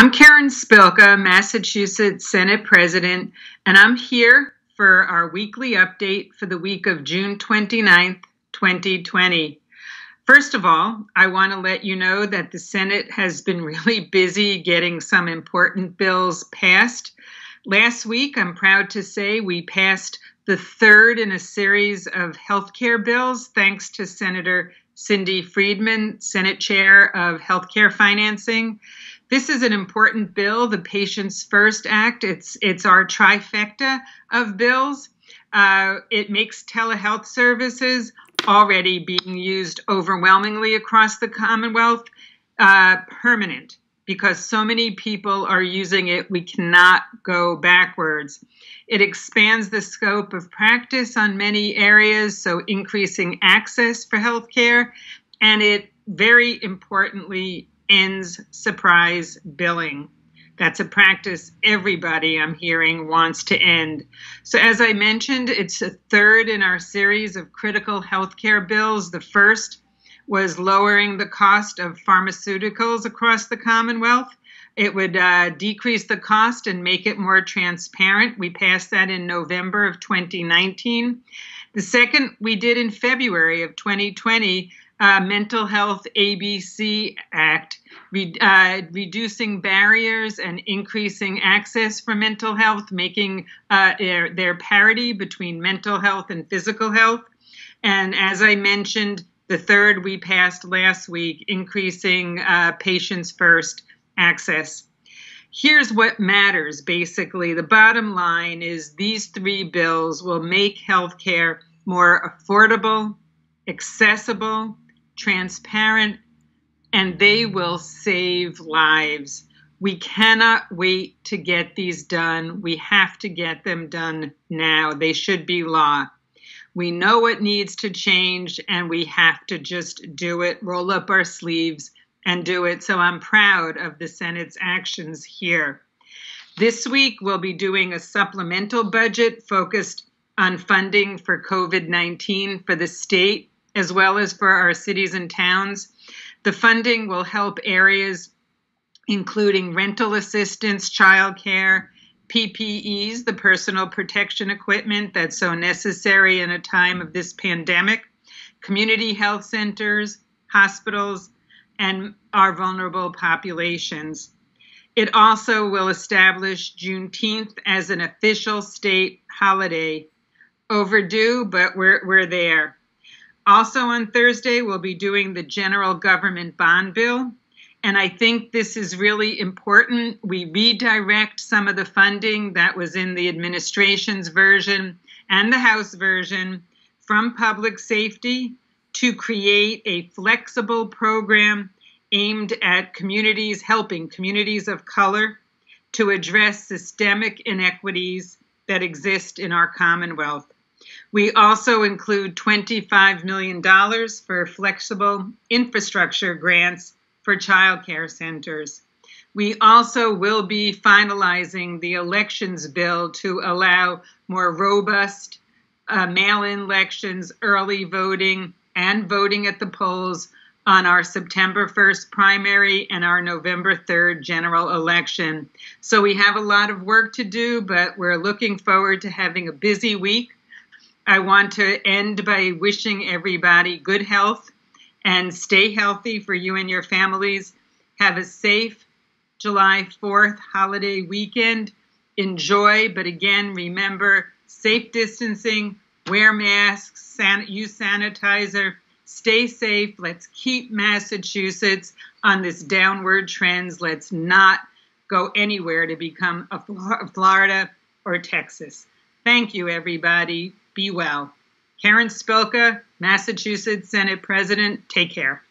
I'm Karen Spilka, Massachusetts Senate President, and I'm here for our weekly update for the week of June 29th, 2020. First of all, I want to let you know that the Senate has been really busy getting some important bills passed. Last week, I'm proud to say we passed the third in a series of healthcare bills, thanks to Senator Cindy Friedman, Senate Chair of Healthcare Financing. This is an important bill, the Patients First Act. It's it's our trifecta of bills. Uh, it makes telehealth services already being used overwhelmingly across the Commonwealth uh, permanent because so many people are using it, we cannot go backwards. It expands the scope of practice on many areas, so increasing access for healthcare, and it very importantly ends surprise billing. That's a practice everybody I'm hearing wants to end. So, as I mentioned, it's a third in our series of critical healthcare bills. The first was lowering the cost of pharmaceuticals across the Commonwealth. It would uh, decrease the cost and make it more transparent. We passed that in November of 2019. The second we did in February of 2020 uh, Mental Health ABC Act, re- uh, reducing barriers and increasing access for mental health, making uh, their, their parity between mental health and physical health. And as I mentioned, the third we passed last week, increasing uh, patients first access. Here's what matters basically. The bottom line is these three bills will make healthcare more affordable, accessible, transparent, and they will save lives. We cannot wait to get these done. We have to get them done now. They should be law. We know what needs to change, and we have to just do it, roll up our sleeves, and do it. So I'm proud of the Senate's actions here. This week, we'll be doing a supplemental budget focused on funding for COVID 19 for the state as well as for our cities and towns. The funding will help areas including rental assistance, childcare, PPEs, the personal protection equipment that's so necessary in a time of this pandemic, community health centers, hospitals, and our vulnerable populations. It also will establish Juneteenth as an official state holiday. Overdue, but we're, we're there. Also on Thursday, we'll be doing the general government bond bill. And I think this is really important. We redirect some of the funding that was in the administration's version and the House version from public safety to create a flexible program aimed at communities, helping communities of color to address systemic inequities that exist in our Commonwealth. We also include $25 million for flexible infrastructure grants for childcare centers. We also will be finalizing the elections bill to allow more robust uh, mail in elections, early voting, and voting at the polls on our September 1st primary and our November 3rd general election. So we have a lot of work to do, but we're looking forward to having a busy week I want to end by wishing everybody good health and stay healthy for you and your families. Have a safe July 4th holiday weekend. Enjoy, but again, remember safe distancing, wear masks, san- use sanitizer, stay safe. Let's keep Massachusetts on this downward trend. Let's not go anywhere to become a Florida or Texas. Thank you, everybody. Be well. Karen Spilka, Massachusetts Senate President, take care.